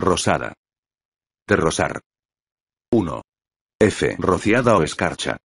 Rosada. Terrosar. 1. F. Rociada o escarcha.